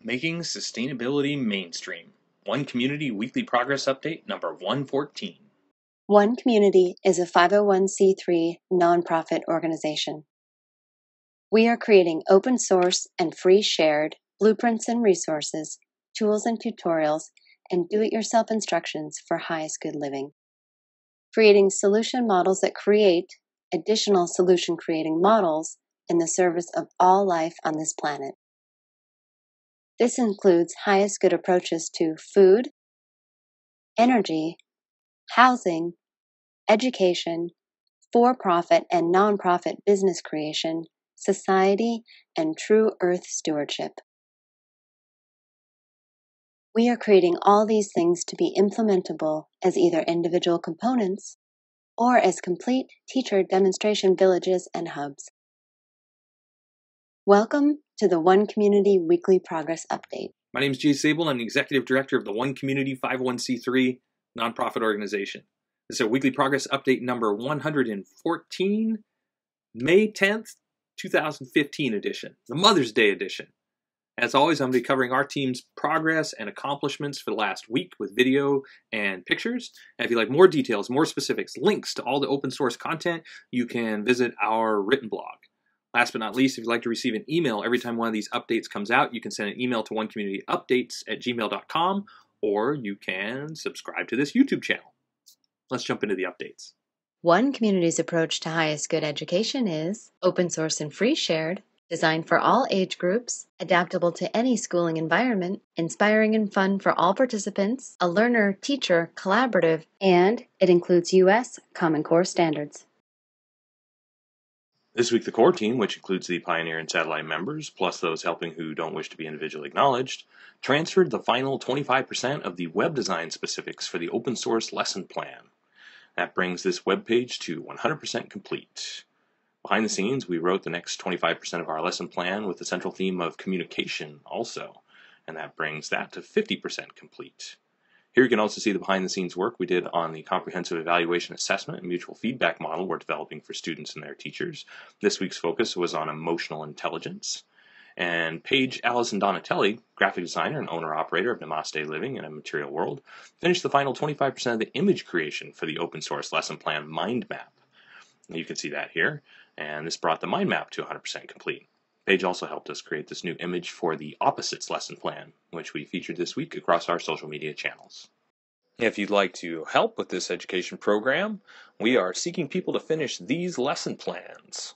Making Sustainability Mainstream. One Community Weekly Progress Update number 114. One Community is a 501c3 nonprofit organization. We are creating open source and free shared blueprints and resources, tools and tutorials, and do it yourself instructions for highest good living. Creating solution models that create additional solution creating models in the service of all life on this planet. This includes highest good approaches to food, energy, housing, education, for profit and nonprofit business creation, society, and true earth stewardship. We are creating all these things to be implementable as either individual components or as complete teacher demonstration villages and hubs. Welcome to the One Community Weekly Progress Update. My name is Jay Sable. I'm the Executive Director of the One Community 501c3 nonprofit organization. This is a weekly progress update number 114, May 10th, 2015 edition, the Mother's Day edition. As always, I'm going to be covering our team's progress and accomplishments for the last week with video and pictures. And if you'd like more details, more specifics, links to all the open source content, you can visit our written blog. Last but not least, if you'd like to receive an email every time one of these updates comes out, you can send an email to onecommunityupdates at gmail.com or you can subscribe to this YouTube channel. Let's jump into the updates. One community's approach to highest good education is open source and free shared, designed for all age groups, adaptable to any schooling environment, inspiring and fun for all participants, a learner teacher collaborative, and it includes U.S. Common Core standards. This week, the core team, which includes the Pioneer and Satellite members, plus those helping who don't wish to be individually acknowledged, transferred the final 25% of the web design specifics for the open source lesson plan. That brings this web page to 100% complete. Behind the scenes, we wrote the next 25% of our lesson plan with the central theme of communication also, and that brings that to 50% complete. Here you can also see the behind the scenes work we did on the comprehensive evaluation assessment and mutual feedback model we're developing for students and their teachers. This week's focus was on emotional intelligence. And Paige Allison Donatelli, graphic designer and owner operator of Namaste Living in a Material World, finished the final 25% of the image creation for the open source lesson plan mind map. You can see that here, and this brought the mind map to 100% complete. Paige also helped us create this new image for the Opposites lesson plan, which we featured this week across our social media channels. If you'd like to help with this education program, we are seeking people to finish these lesson plans.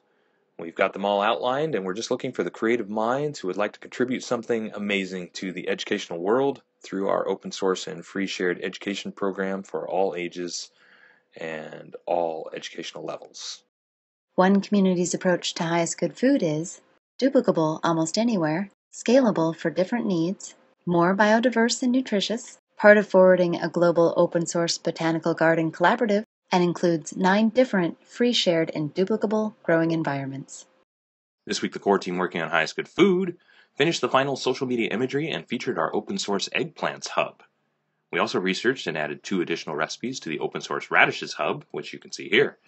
We've got them all outlined, and we're just looking for the creative minds who would like to contribute something amazing to the educational world through our open source and free shared education program for all ages and all educational levels. One community's approach to highest good food is duplicable almost anywhere, scalable for different needs, more biodiverse and nutritious, part of forwarding a global open source botanical garden collaborative, and includes nine different free shared and duplicable growing environments. This week, the core team working on highest good food finished the final social media imagery and featured our open source eggplants hub. We also researched and added two additional recipes to the open source radishes hub, which you can see here.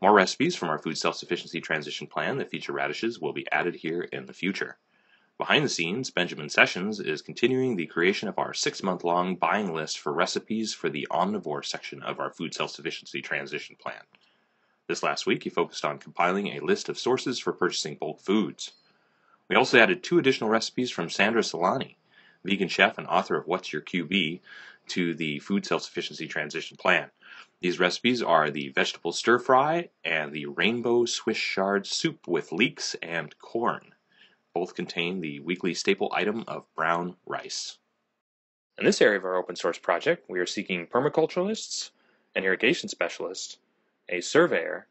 More recipes from our food self-sufficiency transition plan that feature radishes will be added here in the future. Behind the scenes, Benjamin Sessions is continuing the creation of our six-month-long buying list for recipes for the omnivore section of our food self-sufficiency transition plan. This last week, he focused on compiling a list of sources for purchasing bulk foods. We also added two additional recipes from Sandra Solani, vegan chef and author of What's Your QB, to the food self-sufficiency transition plan. These recipes are the vegetable stir fry and the rainbow Swiss chard soup with leeks and corn. Both contain the weekly staple item of brown rice. In this area of our open source project, we are seeking permaculturalists, an irrigation specialist, a surveyor,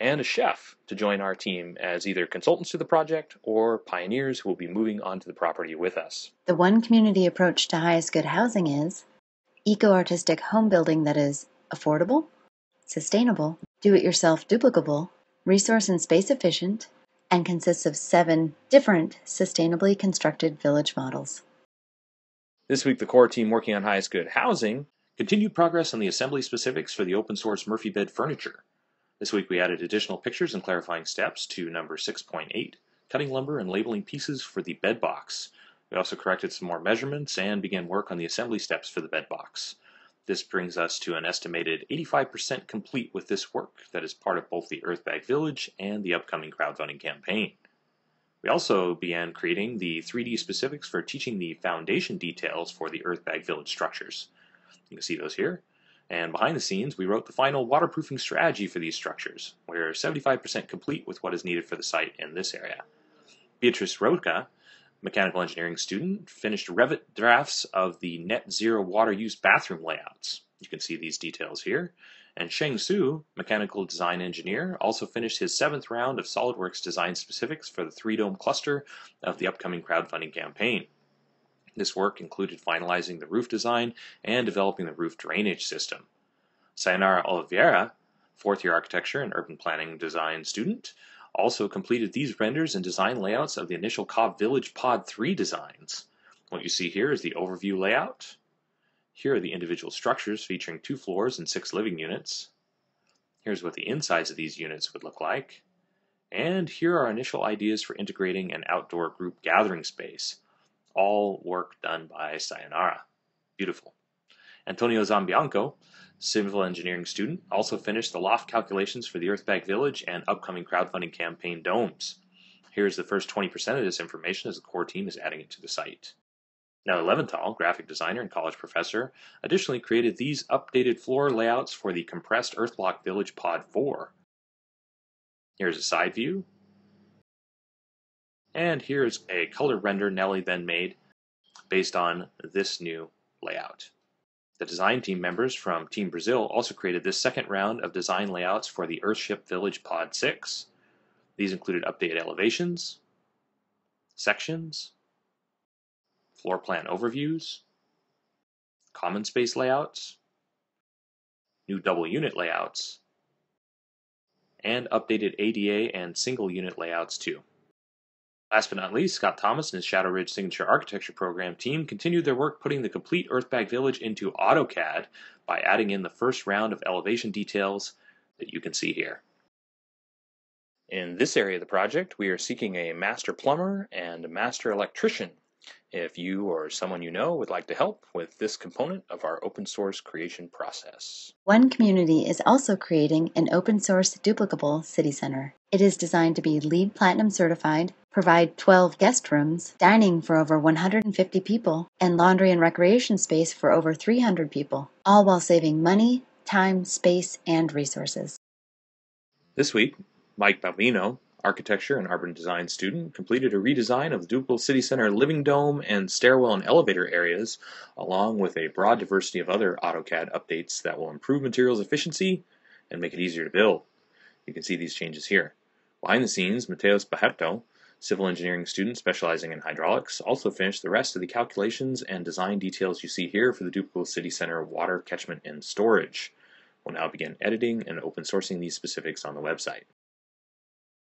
and a chef to join our team as either consultants to the project or pioneers who will be moving onto the property with us. The one community approach to highest good housing is eco artistic home building that is affordable, sustainable, do it yourself duplicable, resource and space efficient, and consists of seven different sustainably constructed village models. This week, the core team working on highest good housing continued progress on the assembly specifics for the open source Murphy bed furniture. This week, we added additional pictures and clarifying steps to number 6.8, cutting lumber and labeling pieces for the bed box. We also corrected some more measurements and began work on the assembly steps for the bed box. This brings us to an estimated 85% complete with this work that is part of both the Earthbag Village and the upcoming crowdfunding campaign. We also began creating the 3D specifics for teaching the foundation details for the Earthbag Village structures. You can see those here. And behind the scenes, we wrote the final waterproofing strategy for these structures. We're 75% complete with what is needed for the site in this area. Beatrice Roca mechanical engineering student, finished Revit drafts of the net zero water use bathroom layouts. You can see these details here. And Sheng Su, mechanical design engineer, also finished his seventh round of SOLIDWORKS design specifics for the three dome cluster of the upcoming crowdfunding campaign. This work included finalizing the roof design and developing the roof drainage system. Sayonara Oliveira, fourth year architecture and urban planning design student, also completed these renders and design layouts of the initial Cob Village Pod 3 designs. What you see here is the overview layout. Here are the individual structures featuring two floors and six living units. Here's what the insides of these units would look like. And here are initial ideas for integrating an outdoor group gathering space. All work done by Sayonara. Beautiful. Antonio Zambianco civil engineering student, also finished the loft calculations for the Earthbag Village and upcoming crowdfunding campaign domes. Here's the first 20% of this information as the core team is adding it to the site. Now, Leventhal, graphic designer and college professor, additionally created these updated floor layouts for the compressed Earthblock Village Pod 4. Here's a side view. And here's a color render Nelly then made based on this new layout. The design team members from Team Brazil also created this second round of design layouts for the Earthship Village Pod 6. These included updated elevations, sections, floor plan overviews, common space layouts, new double unit layouts, and updated ADA and single unit layouts too. Last but not least, Scott Thomas and his Shadow Ridge Signature Architecture Program team continued their work putting the complete Earthbag Village into AutoCAD by adding in the first round of elevation details that you can see here. In this area of the project, we are seeking a master plumber and a master electrician if you or someone you know would like to help with this component of our open source creation process. One Community is also creating an open source duplicable city center. It is designed to be LEED Platinum certified, provide 12 guest rooms, dining for over 150 people, and laundry and recreation space for over 300 people, all while saving money, time, space, and resources. This week, Mike Balbino, architecture and urban design student, completed a redesign of the Duplicable City Center living dome and stairwell and elevator areas, along with a broad diversity of other AutoCAD updates that will improve materials efficiency and make it easier to build. You can see these changes here. Behind the scenes, Mateos Bajerto, civil engineering student specializing in hydraulics, also finished the rest of the calculations and design details you see here for the Duplicable City Center water catchment and storage. We'll now begin editing and open sourcing these specifics on the website.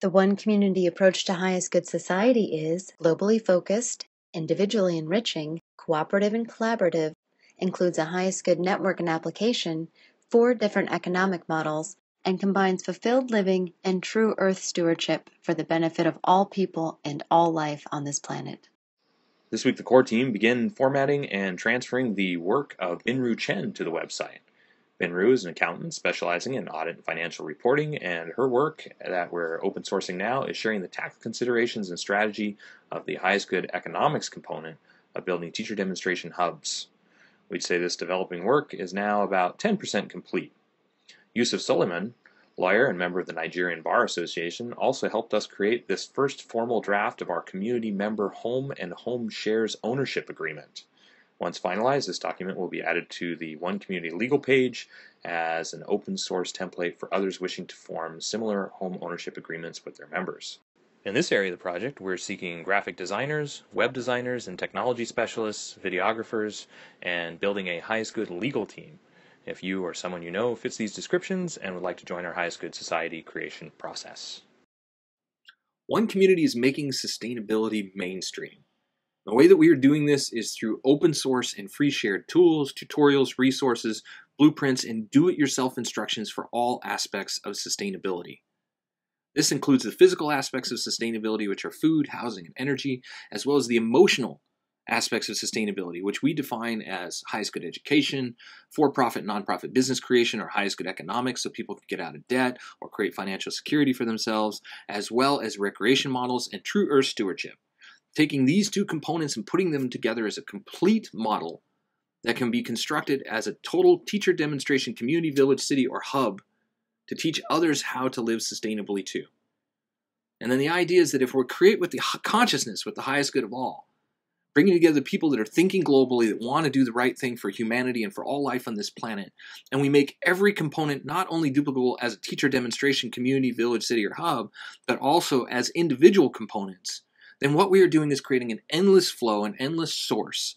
The One Community approach to highest good society is globally focused, individually enriching, cooperative and collaborative, includes a highest good network and application, four different economic models, and combines fulfilled living and true earth stewardship for the benefit of all people and all life on this planet. This week, the core team began formatting and transferring the work of Binru Chen to the website. Binru is an accountant specializing in audit and financial reporting, and her work that we're open sourcing now is sharing the tax considerations and strategy of the highest good economics component of building teacher demonstration hubs. We'd say this developing work is now about 10% complete. Yusuf Suleiman, lawyer and member of the Nigerian Bar Association, also helped us create this first formal draft of our community member home and home shares ownership agreement. Once finalized, this document will be added to the One Community legal page as an open source template for others wishing to form similar home ownership agreements with their members. In this area of the project, we're seeking graphic designers, web designers, and technology specialists, videographers, and building a highest good legal team. If you or someone you know fits these descriptions and would like to join our highest good society creation process. One community is making sustainability mainstream. The way that we are doing this is through open source and free shared tools, tutorials, resources, blueprints, and do it yourself instructions for all aspects of sustainability. This includes the physical aspects of sustainability, which are food, housing, and energy, as well as the emotional aspects of sustainability, which we define as highest good education, for profit, nonprofit business creation, or highest good economics, so people can get out of debt or create financial security for themselves, as well as recreation models and true earth stewardship. Taking these two components and putting them together as a complete model that can be constructed as a total teacher demonstration community, village, city, or hub to teach others how to live sustainably too. And then the idea is that if we create with the consciousness, with the highest good of all, bringing together people that are thinking globally, that want to do the right thing for humanity and for all life on this planet, and we make every component not only duplicable as a teacher demonstration, community, village, city, or hub, but also as individual components, then what we are doing is creating an endless flow, an endless source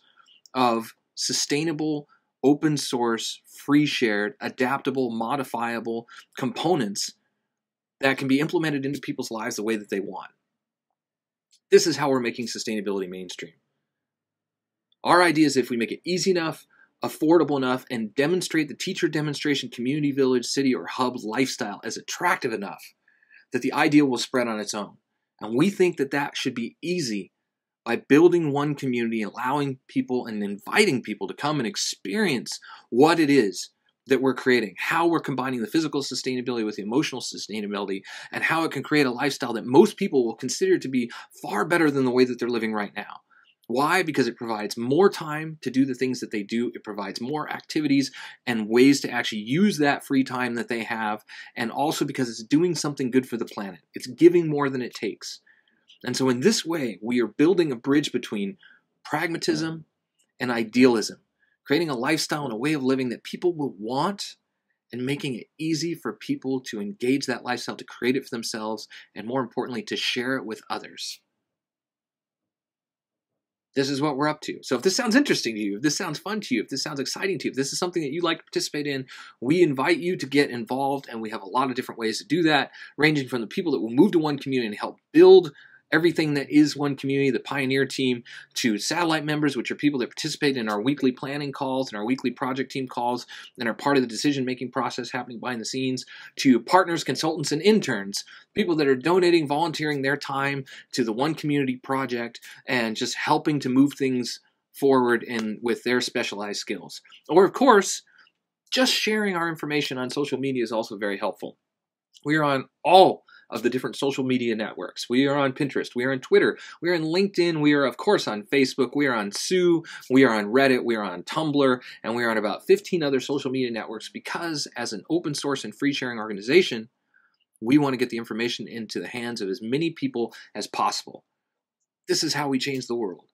of sustainable, open source, free shared, adaptable, modifiable components that can be implemented into people's lives the way that they want. This is how we're making sustainability mainstream. Our idea is if we make it easy enough, affordable enough, and demonstrate the teacher demonstration community, village, city, or hub lifestyle as attractive enough that the idea will spread on its own. And we think that that should be easy by building one community, allowing people and inviting people to come and experience what it is that we're creating, how we're combining the physical sustainability with the emotional sustainability, and how it can create a lifestyle that most people will consider to be far better than the way that they're living right now. Why? Because it provides more time to do the things that they do. It provides more activities and ways to actually use that free time that they have. And also because it's doing something good for the planet. It's giving more than it takes. And so, in this way, we are building a bridge between pragmatism and idealism creating a lifestyle and a way of living that people will want and making it easy for people to engage that lifestyle, to create it for themselves, and more importantly, to share it with others. This is what we're up to. So, if this sounds interesting to you, if this sounds fun to you, if this sounds exciting to you, if this is something that you like to participate in, we invite you to get involved. And we have a lot of different ways to do that, ranging from the people that will move to one community and help build everything that is one community, the Pioneer team, to satellite members, which are people that participate in our weekly planning calls and our weekly project team calls and are part of the decision making process happening behind the scenes, to partners, consultants, and interns, people that are donating, volunteering their time to the One Community project and just helping to move things forward in with their specialized skills. Or, of course, just sharing our information on social media is also very helpful. We are on all of the different social media networks. We are on Pinterest, we are on Twitter, we are on LinkedIn, we are, of course, on Facebook, we are on Sue, we are on Reddit, we are on Tumblr, and we are on about 15 other social media networks because, as an open source and free sharing organization, we want to get the information into the hands of as many people as possible. This is how we change the world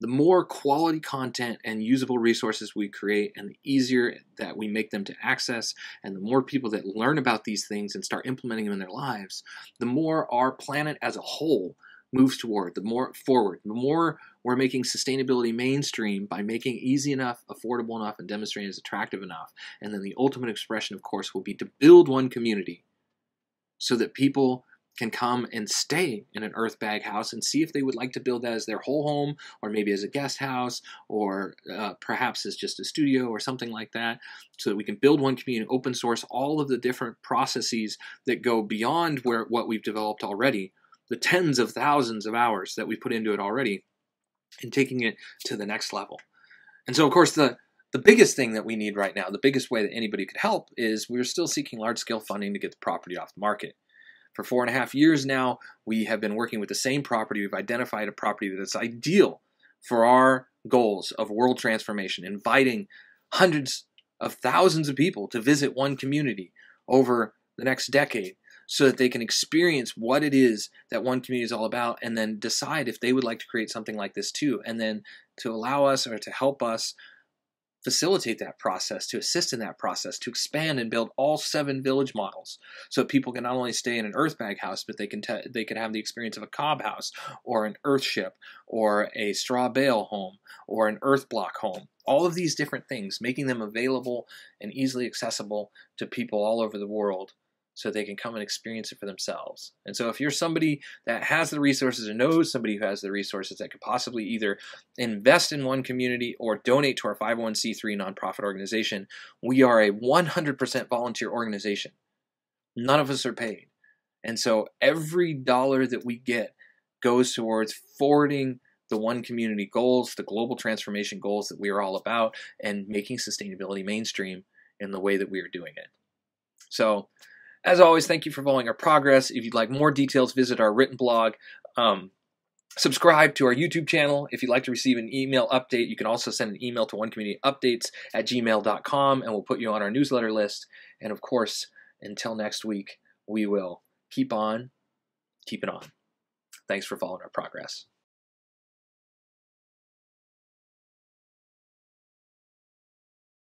the more quality content and usable resources we create and the easier that we make them to access and the more people that learn about these things and start implementing them in their lives the more our planet as a whole moves toward the more forward the more we're making sustainability mainstream by making easy enough affordable enough and demonstrating as attractive enough. And then the ultimate expression of course will be to build one community so that people can come and stay in an earth bag house and see if they would like to build that as their whole home or maybe as a guest house or uh, perhaps as just a studio or something like that so that we can build one community open source all of the different processes that go beyond where what we've developed already the tens of thousands of hours that we put into it already and taking it to the next level and so of course the the biggest thing that we need right now, the biggest way that anybody could help, is we're still seeking large scale funding to get the property off the market. For four and a half years now, we have been working with the same property. We've identified a property that is ideal for our goals of world transformation, inviting hundreds of thousands of people to visit one community over the next decade so that they can experience what it is that one community is all about and then decide if they would like to create something like this too and then to allow us or to help us facilitate that process, to assist in that process, to expand and build all seven village models, so people can not only stay in an earthbag house, but they can they can have the experience of a cob house, or an earthship, or a straw bale home, or an earth block home. All of these different things, making them available and easily accessible to people all over the world so they can come and experience it for themselves. And so, if you're somebody that has the resources or knows somebody who has the resources that could possibly either invest in one community or donate to our 501c3 nonprofit organization, we are a 100% volunteer organization. None of us are paid. And so, every dollar that we get goes towards forwarding the one community goals, the global transformation goals that we are all about, and making sustainability mainstream in the way that we are doing it. So, as always, thank you for following our progress. If you'd like more details, visit our written blog. Um, subscribe to our YouTube channel. If you'd like to receive an email update, you can also send an email to onecommunityupdates at gmail.com and we'll put you on our newsletter list. And of course, until next week, we will keep on keeping on. Thanks for following our progress.